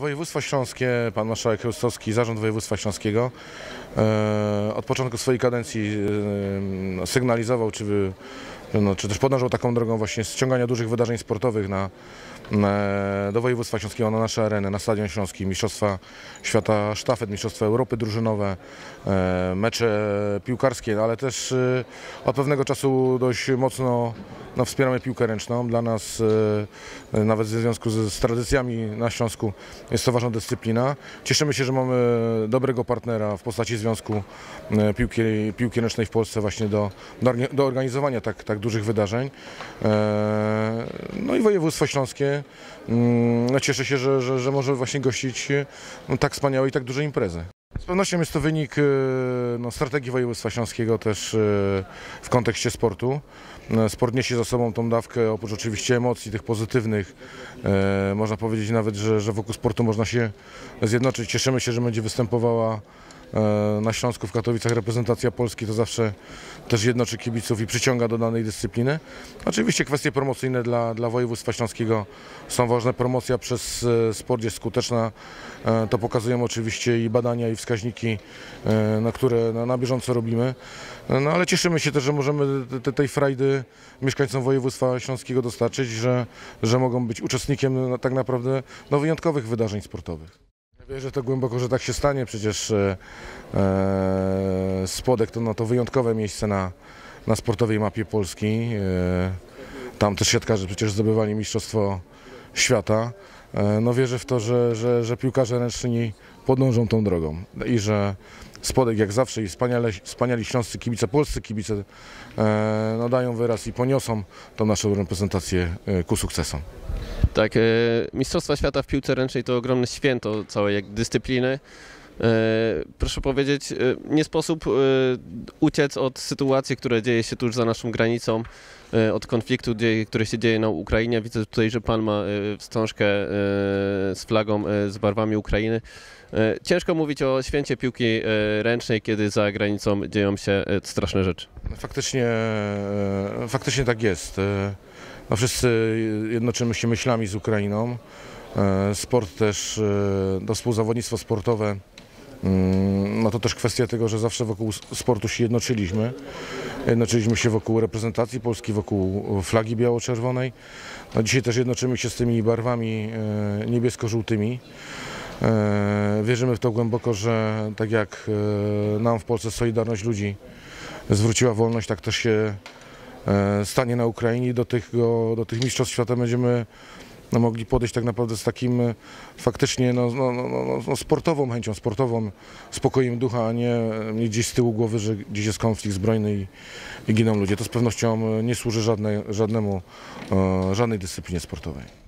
Województwo Śląskie, pan marszałek Chełstowski, zarząd województwa śląskiego od początku swojej kadencji e, sygnalizował, czy, no, czy też podążał taką drogą właśnie ściągania dużych wydarzeń sportowych na, do województwa śląskiego, na nasze areny, na Stadion Śląski, Mistrzostwa Świata Sztafet, Mistrzostwa Europy drużynowe, e, mecze piłkarskie, ale też e, od pewnego czasu dość mocno no, wspieramy piłkę ręczną. Dla nas e, nawet w związku z, z tradycjami na Śląsku jest to ważna dyscyplina. Cieszymy się, że mamy dobrego partnera w postaci Związku e, Piłki, Piłki Ręcznej w Polsce właśnie do, do, orga- do organizowania tak, tak dużych wydarzeń. E, No i województwo śląskie mm, no, cieszę się, że, że, że może właśnie gościć e, no, tak wspaniałe i tak duże imprezy. Z pewnością jest to wynik no, strategii województwa śląskiego też w kontekście sportu. Sport niesie za sobą tą dawkę, oprócz oczywiście emocji tych pozytywnych. Można powiedzieć nawet, że, że wokół sportu można się zjednoczyć. Cieszymy się, że będzie występowała na Śląsku w Katowicach reprezentacja Polski. To zawsze też jednoczy kibiców i przyciąga do danej dyscypliny. Oczywiście kwestie promocyjne dla, dla województwa śląskiego są ważne. Promocja przez e, sport jest skuteczna. E, To pokazują oczywiście i badania, i wskaźniki, e, na które na, na bieżąco robimy. E, No ale cieszymy się też, że możemy te- te, tej frajdy mieszkańcom województwa śląskiego dostarczyć, że, że mogą być uczestnikiem tak naprawdę no, wyjątkowych wydarzeń sportowych. Wierzę to głęboko, że tak się stanie. Przecież e, e, Spodek to, no, to wyjątkowe miejsce na, na sportowej mapie Polski. E, tam też siatkarze przecież zdobywali Mistrzostwo Świata. E, no wierzę w to, że, że, że piłkarze ręczni podążą tą drogą i że Spodek jak zawsze i wspaniale, wspaniali śląscy kibice, polscy kibice e, no, dają wyraz i poniosą tą naszą reprezentację e, ku sukcesom. Tak, e, Mistrzostwa Świata w piłce ręcznej to ogromne święto całej jak dyscypliny. E, Proszę powiedzieć, e, nie sposób uciec od sytuacji, które dzieje się tuż za naszą granicą, od konfliktu, który się dzieje na Ukrainie. Widzę tutaj, że pan ma wstążkę z flagą, z barwami Ukrainy. Ciężko mówić o święcie piłki ręcznej, kiedy za granicą dzieją się straszne rzeczy. Faktycznie, faktycznie tak jest. No wszyscy jednoczymy się myślami z Ukrainą. E, Sport też, e, to współzawodnictwo sportowe, mm, no to też kwestia tego, że zawsze wokół sportu się jednoczyliśmy. Jednoczyliśmy się wokół reprezentacji Polski, wokół flagi biało-czerwonej. No dzisiaj też jednoczymy się z tymi barwami e, niebiesko-żółtymi. Wierzymy w to głęboko, że tak jak nam w Polsce Solidarność Ludzi zwróciła wolność, tak też się stanie na Ukrainie i do tych, do tych mistrzostw świata będziemy no, mogli podejść tak naprawdę z takim e, faktycznie no, no, no, no, no, sportową chęcią, sportową spokojem ducha, a nie e, mieć gdzieś z tyłu głowy, że gdzieś jest konflikt zbrojny i, i giną ludzie. To z pewnością e, nie służy żadnej, żadnemu, e, żadnej dyscyplinie sportowej.